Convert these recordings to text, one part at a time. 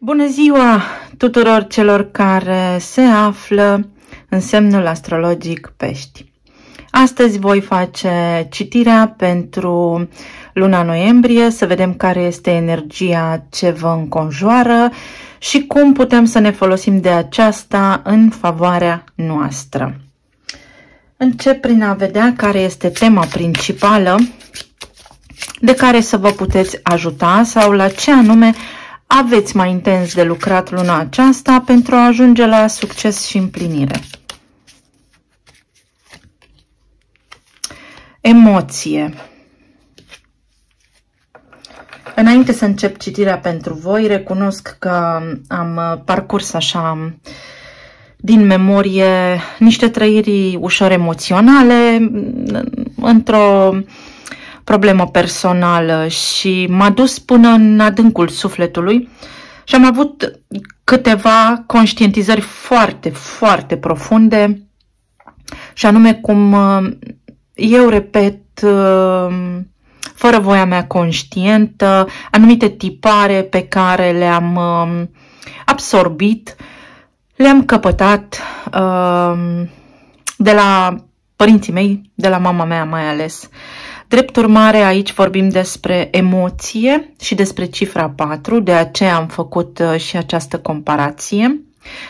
Bună ziua tuturor celor care se află în semnul astrologic pești. Astăzi voi face citirea pentru luna noiembrie, să vedem care este energia ce vă înconjoară și cum putem să ne folosim de aceasta în favoarea noastră. Încep prin a vedea care este tema principală de care să vă puteți ajuta sau la ce anume aveți mai intens de lucrat luna aceasta pentru a ajunge la succes și împlinire. Emoție. Înainte să încep citirea pentru voi, recunosc că am parcurs așa din memorie niște trăiri ușor emoționale într-o problemă personală și m-a dus până în adâncul sufletului și am avut câteva conștientizări foarte, foarte profunde și anume cum uh, eu repet uh, fără voia mea conștientă anumite tipare pe care le-am uh, absorbit, le-am căpătat de la părinții mei, de la mama mea mai ales. Drept urmare, aici vorbim despre emoție și despre cifra 4, de aceea am făcut uh, și această comparație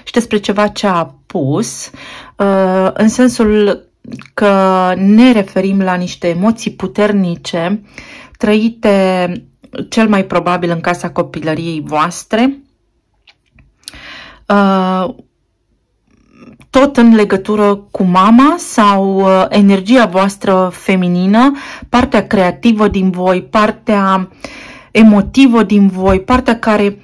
și despre ceva ce a pus, uh, în sensul că ne referim la niște emoții puternice trăite cel mai probabil în casa copilăriei voastre, uh, tot în legătură cu mama sau uh, energia voastră feminină, partea creativă din voi, partea emotivă din voi, partea care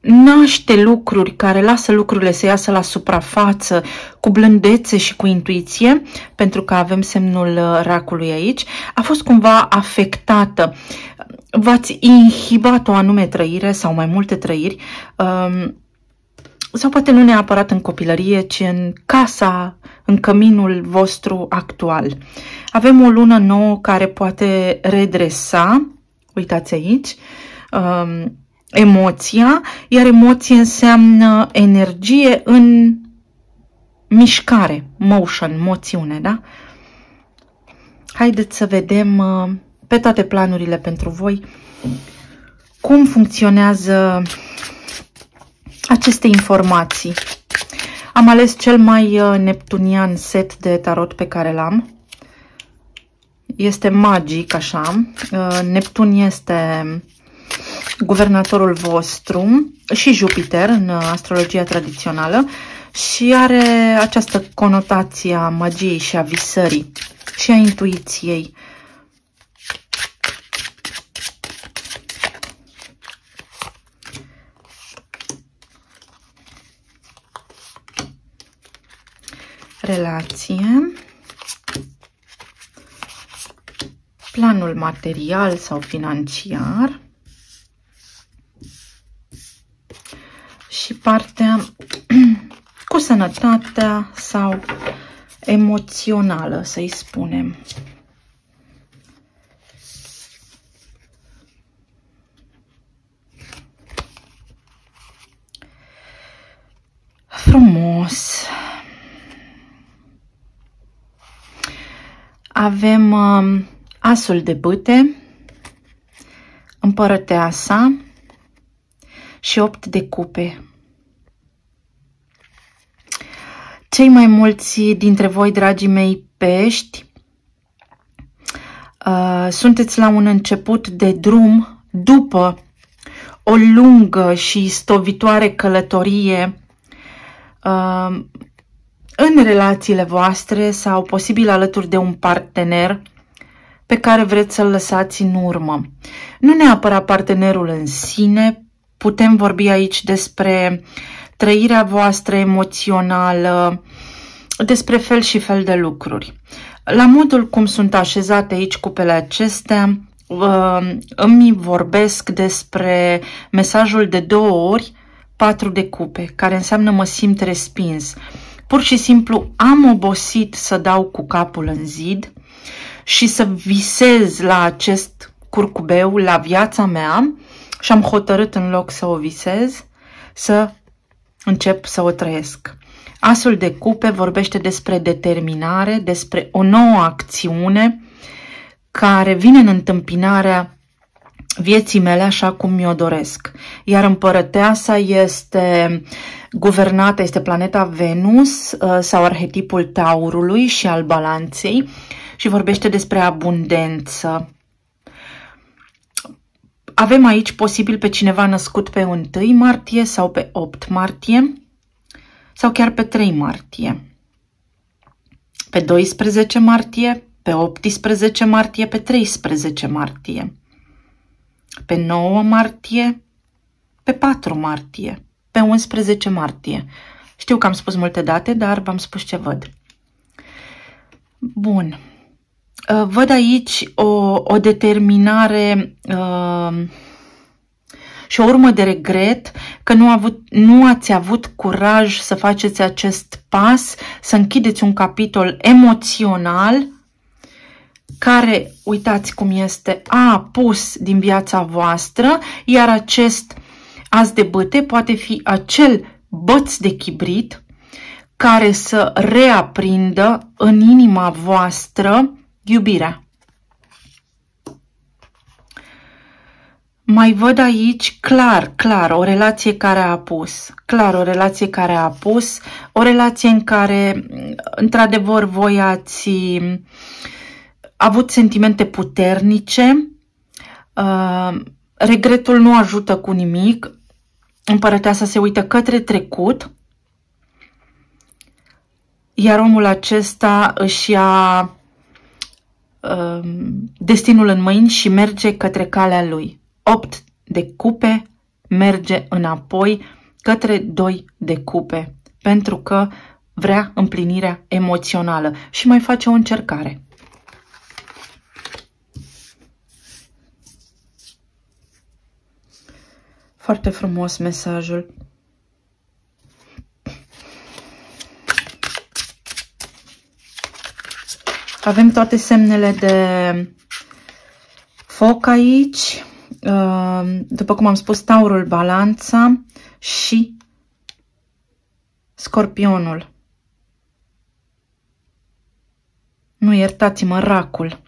naște lucruri, care lasă lucrurile să iasă la suprafață cu blândețe și cu intuiție, pentru că avem semnul uh, racului aici, a fost cumva afectată. V-ați inhibat o anume trăire sau mai multe trăiri um, sau poate nu neapărat în copilărie, ci în casa, în căminul vostru actual. Avem o lună nouă care poate redresa, uitați aici, um, emoția, iar emoție înseamnă energie în mișcare, motion, moțiune, da? Haideți să vedem uh, pe toate planurile pentru voi cum funcționează aceste informații. Am ales cel mai uh, neptunian set de tarot pe care l-am. Este magic, așa. Uh, Neptun este guvernatorul vostru și Jupiter în astrologia tradițională și are această conotație a magiei și a visării și a intuiției. Relație, planul material sau financiar și partea cu sănătatea sau emoțională, să-i spunem. Frumos! Avem uh, asul de bâte, împărăteasa și opt de cupe. Cei mai mulți dintre voi, dragii mei pești, uh, sunteți la un început de drum după o lungă și stovitoare călătorie uh, în relațiile voastre sau posibil alături de un partener pe care vreți să-l lăsați în urmă. Nu neapărat partenerul în sine, putem vorbi aici despre trăirea voastră emoțională, despre fel și fel de lucruri. La modul cum sunt așezate aici cupele acestea, îmi vorbesc despre mesajul de două ori, patru de cupe, care înseamnă mă simt respins. Pur și simplu am obosit să dau cu capul în zid și să visez la acest curcubeu, la viața mea și am hotărât în loc să o visez, să încep să o trăiesc. Asul de cupe vorbește despre determinare, despre o nouă acțiune care vine în întâmpinarea vieții mele așa cum mi-o doresc. Iar împărăteasa este guvernată, este planeta Venus uh, sau arhetipul Taurului și al balanței și vorbește despre abundență. Avem aici posibil pe cineva născut pe 1 martie sau pe 8 martie sau chiar pe 3 martie. Pe 12 martie, pe 18 martie, pe 13 martie pe 9 martie, pe 4 martie, pe 11 martie. Știu că am spus multe date, dar v-am spus ce văd. Bun. Uh, văd aici o, o determinare uh, și o urmă de regret că nu, avut, nu ați avut curaj să faceți acest pas, să închideți un capitol emoțional care, uitați cum este, a pus din viața voastră, iar acest as de băte poate fi acel băț de chibrit care să reaprindă în inima voastră iubirea. Mai văd aici clar, clar, o relație care a apus, clar, o relație care a apus, o relație în care, într-adevăr, voi ați avut sentimente puternice, uh, regretul nu ajută cu nimic, împărăteasa se uită către trecut, iar omul acesta își ia uh, destinul în mâini și merge către calea lui. 8 de cupe merge înapoi către 2 de cupe, pentru că vrea împlinirea emoțională și mai face o încercare. Foarte frumos mesajul. Avem toate semnele de foc aici. Uh, după cum am spus, taurul, balanța și scorpionul. Nu, iertați-mă, racul.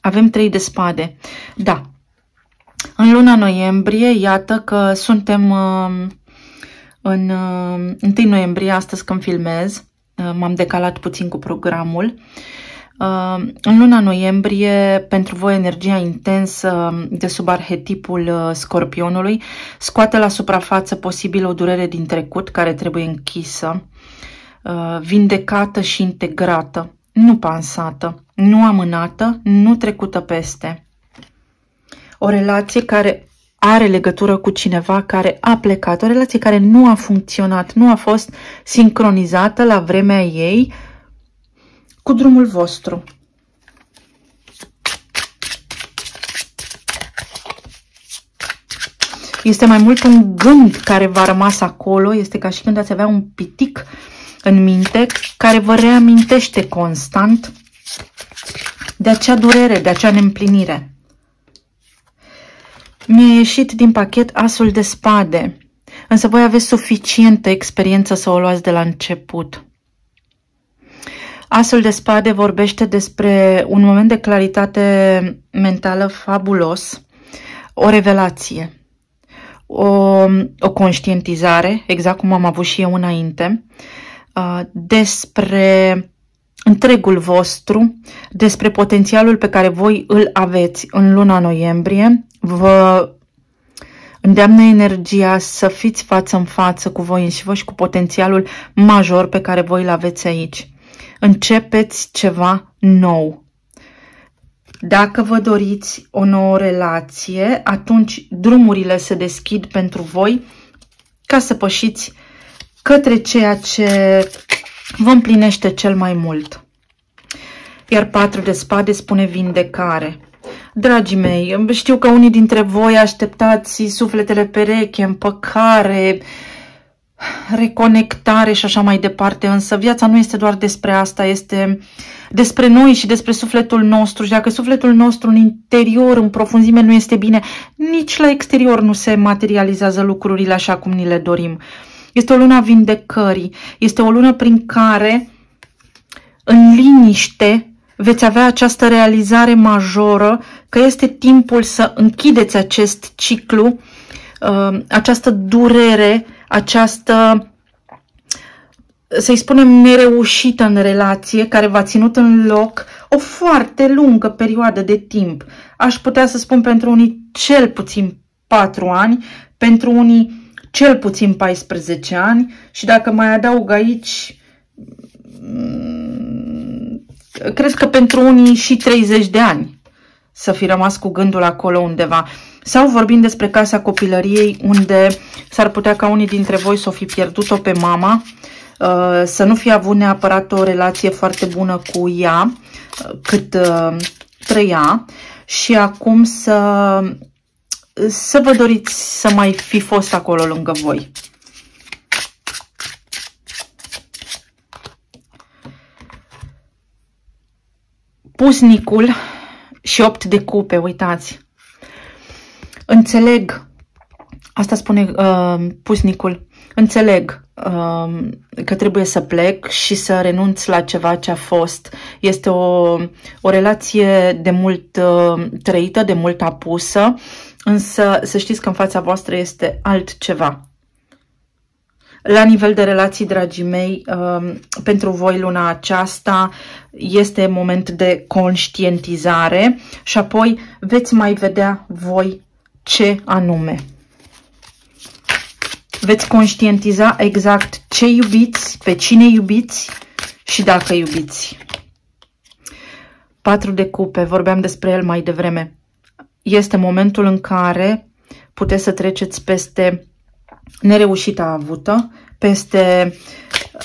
Avem trei de spade. Da, în luna noiembrie, iată că suntem uh, în 1 uh, noiembrie, astăzi când filmez, uh, m-am decalat puțin cu programul. În luna noiembrie, pentru voi energia intensă de sub arhetipul scorpionului scoate la suprafață posibil o durere din trecut care trebuie închisă, vindecată și integrată, nu pansată, nu amânată, nu trecută peste o relație care are legătură cu cineva care a plecat, o relație care nu a funcționat, nu a fost sincronizată la vremea ei cu drumul vostru. Este mai mult un gând care v-a rămas acolo, este ca și când ați avea un pitic în minte care vă reamintește constant de acea durere, de acea neîmplinire. Mi-a ieșit din pachet asul de spade, însă voi aveți suficientă experiență să o luați de la început. Asul de spade vorbește despre un moment de claritate mentală fabulos, o revelație, o, o conștientizare, exact cum am avut și eu înainte, uh, despre întregul vostru, despre potențialul pe care voi îl aveți în luna noiembrie, vă îndeamnă energia să fiți față în față cu voi înși vă și cu potențialul major pe care voi îl aveți aici. Începeți ceva nou. Dacă vă doriți o nouă relație, atunci drumurile se deschid pentru voi ca să pășiți către ceea ce vă împlinește cel mai mult. Iar patru de spade spune vindecare. Dragii mei, știu că unii dintre voi așteptați sufletele pereche, împăcare, reconectare și așa mai departe, însă viața nu este doar despre asta, este despre noi și despre sufletul nostru și dacă sufletul nostru în interior, în profunzime nu este bine, nici la exterior nu se materializează lucrurile așa cum ni le dorim. Este o lună a vindecării, este o lună prin care în liniște veți avea această realizare majoră că este timpul să închideți acest ciclu, uh, această durere, această, să-i spunem, nereușită în relație, care v-a ținut în loc o foarte lungă perioadă de timp. Aș putea să spun pentru unii cel puțin 4 ani, pentru unii cel puțin 14 ani și dacă mai adaug aici, mm, cred că pentru unii și 30 de ani să fi rămas cu gândul acolo undeva. Sau vorbim despre casa copilăriei, unde s-ar putea ca unii dintre voi să o fi pierdut-o pe mama, uh, să nu fi avut neapărat o relație foarte bună cu ea, uh, cât uh, trăia, și acum să, să vă doriți să mai fi fost acolo lângă voi. Pusnicul și 8 de cupe, uitați. Înțeleg, asta spune uh, pusnicul, înțeleg uh, că trebuie să plec și să renunț la ceva ce a fost. Este o, o relație de mult uh, trăită, de mult apusă, însă să știți că în fața voastră este altceva. La nivel de relații, dragii mei, uh, pentru voi luna aceasta este moment de conștientizare și apoi veți mai vedea voi ce anume. Veți conștientiza exact ce iubiți, pe cine iubiți și dacă iubiți. Patru de cupe, vorbeam despre el mai devreme. Este momentul în care puteți să treceți peste nereușita avută, peste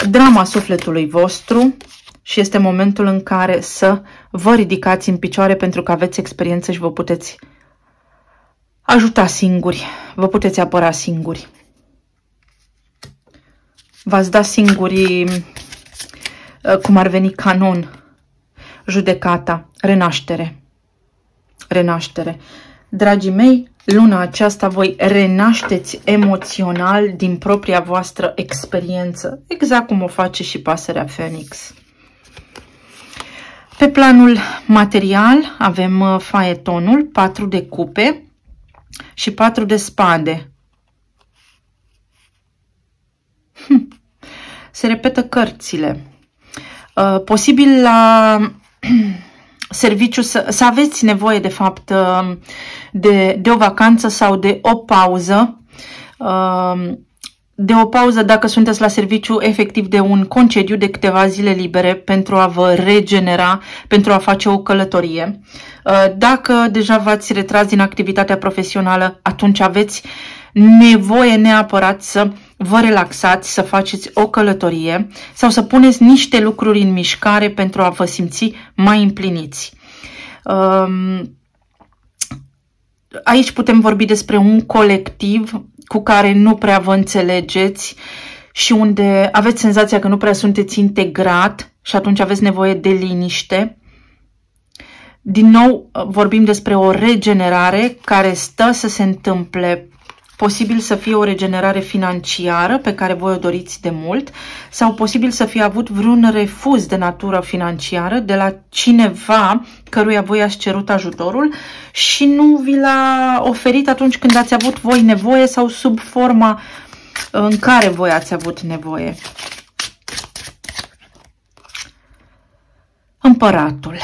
drama sufletului vostru și este momentul în care să vă ridicați în picioare pentru că aveți experiență și vă puteți ajuta singuri, vă puteți apăra singuri. V-ați dat singuri uh, cum ar veni canon, judecata, renaștere. Renaștere. Dragii mei, luna aceasta voi renașteți emoțional din propria voastră experiență, exact cum o face și pasărea Phoenix. Pe planul material avem uh, faetonul, 4 de cupe, și patru de spade. Hm. Se repetă cărțile. Uh, posibil la serviciu să, să aveți nevoie de fapt uh, de, de o vacanță sau de o pauză uh, de o pauză dacă sunteți la serviciu efectiv de un concediu de câteva zile libere pentru a vă regenera, pentru a face o călătorie. Uh, dacă deja v-ați retras din activitatea profesională, atunci aveți nevoie neapărat să vă relaxați, să faceți o călătorie sau să puneți niște lucruri în mișcare pentru a vă simți mai împliniți. Um, aici putem vorbi despre un colectiv cu care nu prea vă înțelegeți și unde aveți senzația că nu prea sunteți integrat și atunci aveți nevoie de liniște. Din nou vorbim despre o regenerare care stă să se întâmple posibil să fie o regenerare financiară pe care voi o doriți de mult sau posibil să fie avut vreun refuz de natură financiară de la cineva căruia voi ați cerut ajutorul și nu vi l-a oferit atunci când ați avut voi nevoie sau sub forma în care voi ați avut nevoie. Împăratul.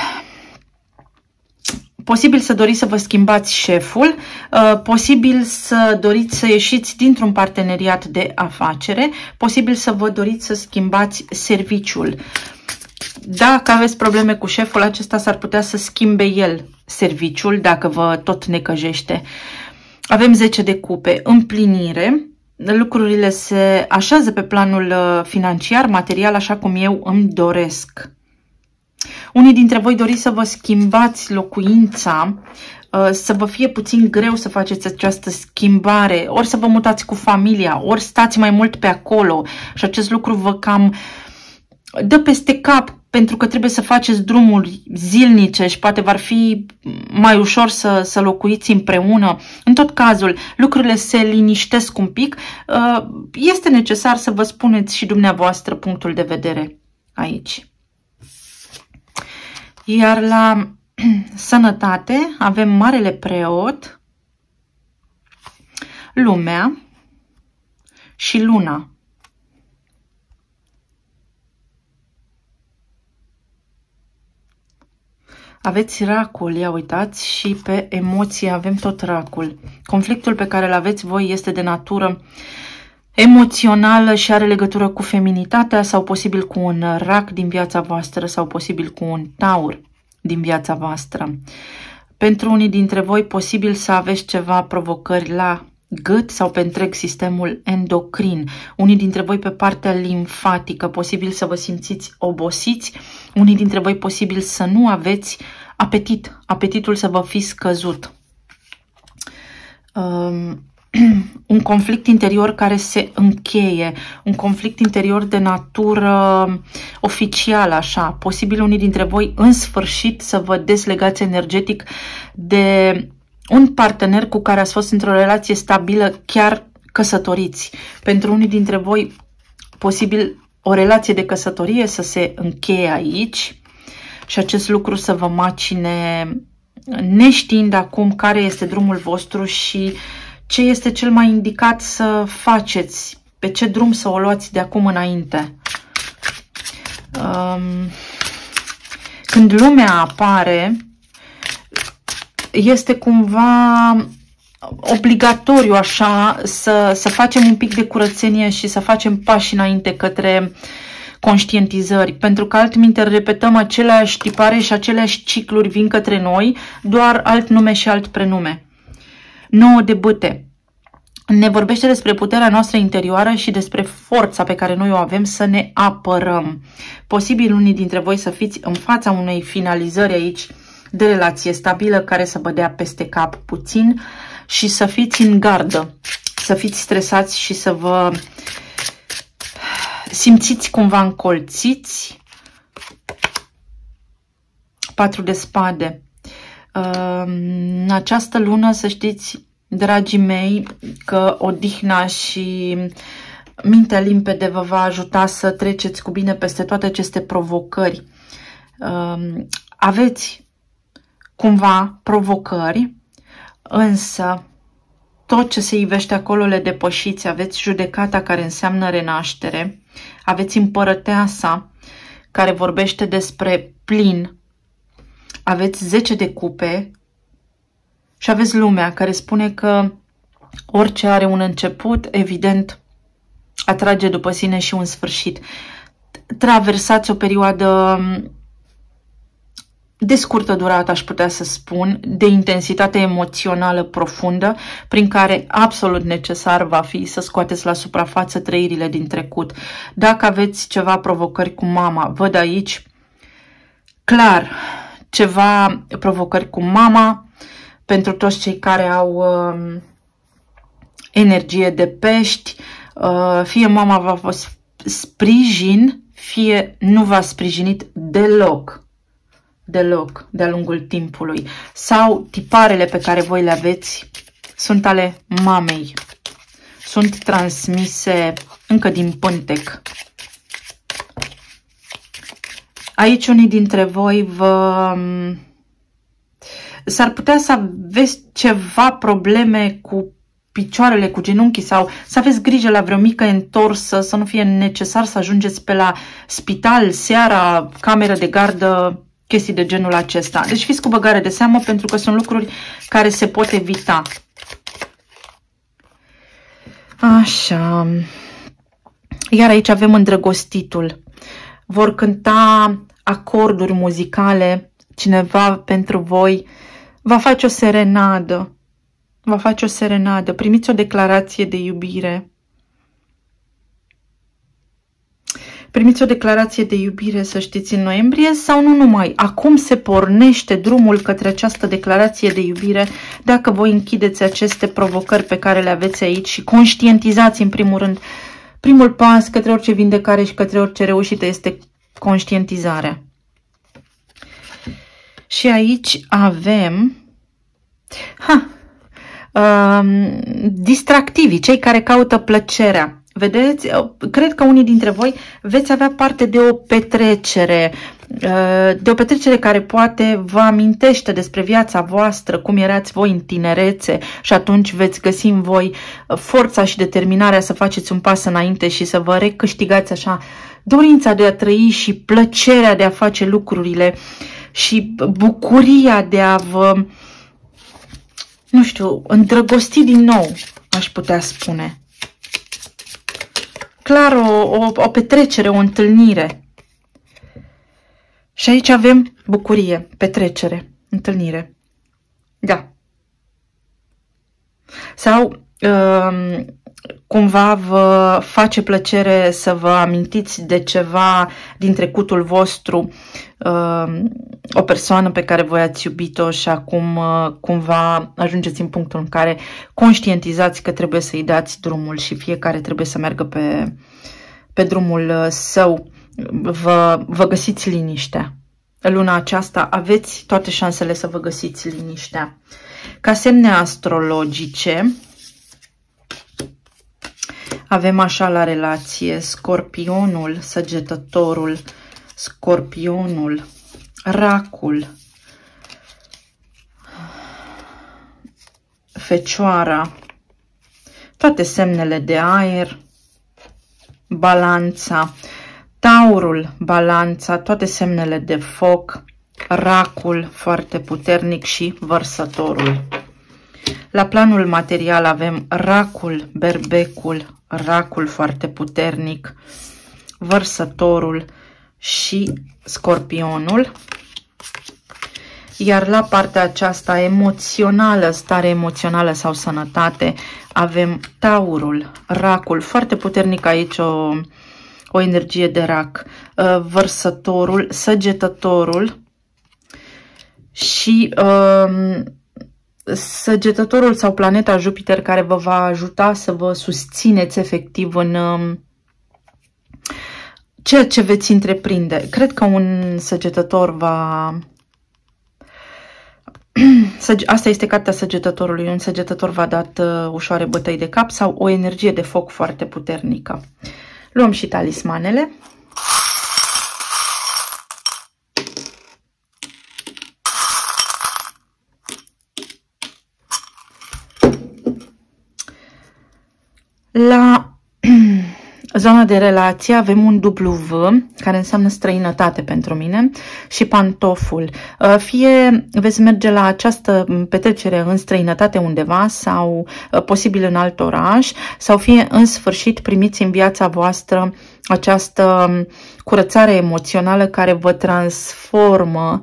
Posibil să doriți să vă schimbați șeful, uh, posibil să doriți să ieșiți dintr-un parteneriat de afacere, posibil să vă doriți să schimbați serviciul. Dacă aveți probleme cu șeful, acesta s-ar putea să schimbe el serviciul dacă vă tot necăjește. Avem 10 de cupe, împlinire, lucrurile se așează pe planul uh, financiar, material, așa cum eu îmi doresc. Unii dintre voi doriți să vă schimbați locuința, uh, să vă fie puțin greu să faceți această schimbare, ori să vă mutați cu familia, ori stați mai mult pe acolo și acest lucru vă cam dă peste cap pentru că trebuie să faceți drumuri zilnice și poate va fi mai ușor să, să locuiți împreună. În tot cazul, lucrurile se liniștesc un pic. Uh, este necesar să vă spuneți și dumneavoastră punctul de vedere aici. Iar la sănătate avem Marele Preot, Lumea și Luna. Aveți racul, ia uitați, și pe emoții avem tot racul. Conflictul pe care îl aveți voi este de natură emoțională și are legătură cu feminitatea sau posibil cu un rac din viața voastră sau posibil cu un taur din viața voastră. Pentru unii dintre voi posibil să aveți ceva provocări la gât sau pe întreg sistemul endocrin. Unii dintre voi pe partea limfatică, posibil să vă simțiți obosiți. Unii dintre voi posibil să nu aveți apetit, apetitul să vă fi scăzut. Um, un conflict interior care se încheie, un conflict interior de natură oficială, așa. Posibil unii dintre voi în sfârșit să vă deslegați energetic de un partener cu care ați fost într-o relație stabilă, chiar căsătoriți. Pentru unii dintre voi, posibil o relație de căsătorie să se încheie aici și acest lucru să vă macine neștiind acum care este drumul vostru și ce este cel mai indicat să faceți, pe ce drum să o luați de acum înainte. Um, când lumea apare, este cumva obligatoriu așa să, să facem un pic de curățenie și să facem pași înainte către conștientizări, pentru că altminte repetăm aceleași tipare și aceleași cicluri vin către noi, doar alt nume și alt prenume. 9 de bâte. Ne vorbește despre puterea noastră interioară și despre forța pe care noi o avem să ne apărăm. Posibil unii dintre voi să fiți în fața unei finalizări aici de relație stabilă care să vă dea peste cap puțin și să fiți în gardă, să fiți stresați și să vă simțiți cumva încolțiți. Patru de spade. În această lună, să știți, dragii mei, că odihna și mintea limpede vă va ajuta să treceți cu bine peste toate aceste provocări. Aveți cumva provocări, însă tot ce se ivește acolo le depășiți, aveți judecata care înseamnă renaștere, aveți împărăteasa care vorbește despre plin, aveți 10 de cupe și aveți lumea care spune că orice are un început, evident, atrage după sine și un sfârșit. Traversați o perioadă de scurtă durată, aș putea să spun, de intensitate emoțională profundă, prin care absolut necesar va fi să scoateți la suprafață trăirile din trecut. Dacă aveți ceva provocări cu mama, văd aici clar ceva provocări cu mama, pentru toți cei care au uh, energie de pești, uh, fie mama va fost sprijin, fie nu v-a sprijinit deloc deloc de-a lungul timpului sau tiparele pe care voi le aveți sunt ale mamei. Sunt transmise încă din pântec. Aici unii dintre voi vă... S-ar putea să aveți ceva probleme cu picioarele, cu genunchii sau să aveți grijă la vreo mică întorsă, să nu fie necesar să ajungeți pe la spital, seara, cameră de gardă, chestii de genul acesta. Deci fiți cu băgare de seamă pentru că sunt lucruri care se pot evita. Așa. Iar aici avem îndrăgostitul. Vor cânta acorduri muzicale. Cineva pentru voi va face o serenadă. Va face o serenadă. Primiți o declarație de iubire. Primiți o declarație de iubire, să știți, în noiembrie sau nu numai. Acum se pornește drumul către această declarație de iubire dacă voi închideți aceste provocări pe care le aveți aici și conștientizați în primul rând. Primul pas către orice vindecare și către orice reușită este conștientizarea. Și aici avem ha, um, distractivii, cei care caută plăcerea. Vedeți? Cred că unii dintre voi veți avea parte de o petrecere, uh, de o petrecere care poate vă amintește despre viața voastră, cum erați voi în tinerețe și atunci veți găsi în voi forța și determinarea să faceți un pas înainte și să vă recâștigați așa dorința de a trăi și plăcerea de a face lucrurile și bucuria de a vă, nu știu, îndrăgosti din nou, aș putea spune clar o, o, o petrecere, o întâlnire. Și aici avem bucurie, petrecere, întâlnire. Da. Sau um, cumva vă face plăcere să vă amintiți de ceva din trecutul vostru, um, o persoană pe care voi ați iubit-o și acum uh, cumva ajungeți în punctul în care conștientizați că trebuie să-i dați drumul și fiecare trebuie să meargă pe, pe drumul uh, său. Vă, vă găsiți liniștea. Luna aceasta aveți toate șansele să vă găsiți liniștea. Ca semne astrologice, avem așa la relație scorpionul, săgetătorul, scorpionul, racul, fecioara, toate semnele de aer, balanța, taurul, balanța, toate semnele de foc, racul foarte puternic și vărsătorul. La planul material avem racul, berbecul, racul foarte puternic, vărsătorul și scorpionul. Iar la partea aceasta emoțională, stare emoțională sau sănătate, avem taurul, racul, foarte puternic aici o, o energie de rac, uh, vărsătorul, săgetătorul și um, săgetătorul sau planeta Jupiter care vă va ajuta să vă susțineți efectiv în um, ceea ce veți întreprinde. Cred că un săgetător va... Asta este cartea săgetătorului. Un săgetător va dat uh, ușoare bătăi de cap sau o energie de foc foarte puternică. Luăm și talismanele. La zona de relație avem un W, care înseamnă străinătate pentru mine, și pantoful. Uh, fie veți merge la această petrecere în străinătate undeva sau uh, posibil în alt oraș, sau fie în sfârșit primiți în viața voastră această um, curățare emoțională care vă transformă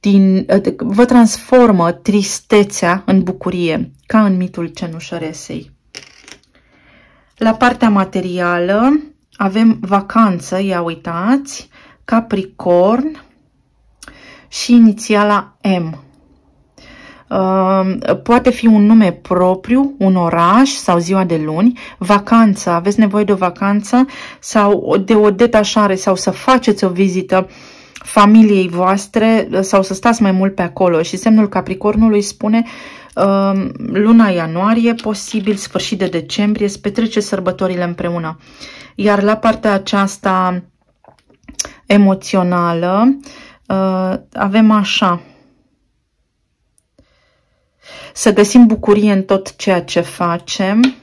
din, uh, vă transformă tristețea în bucurie, ca în mitul cenușăresei. La partea materială avem vacanță, ia uitați, Capricorn și inițiala M. Uh, poate fi un nume propriu, un oraș sau ziua de luni, vacanță, aveți nevoie de o vacanță sau de o detașare sau să faceți o vizită familiei voastre sau să stați mai mult pe acolo. Și semnul Capricornului spune Ehm, luna ianuarie, posibil sfârșit de decembrie, să petrece sărbătorile împreună. Iar la partea aceasta emoțională, eh, avem așa, să găsim bucurie în tot ceea ce facem,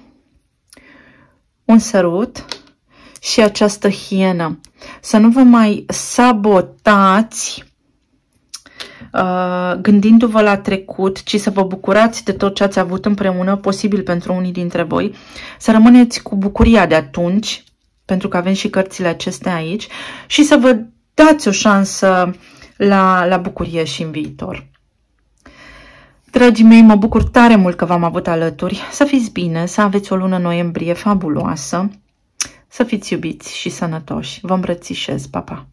un sărut și această hienă. Să nu vă mai sabotați Uh, gândindu-vă la trecut, ci să vă bucurați de tot ce ați avut împreună, posibil pentru unii dintre voi, să rămâneți cu bucuria de atunci, pentru că avem și cărțile acestea aici, și să vă dați o șansă la, la bucurie și în viitor. Dragii mei, mă bucur tare mult că v-am avut alături. Să fiți bine, să aveți o lună noiembrie fabuloasă, Să fiți iubiți și sănătoși. Vă îmbrățișez. Pa, pa!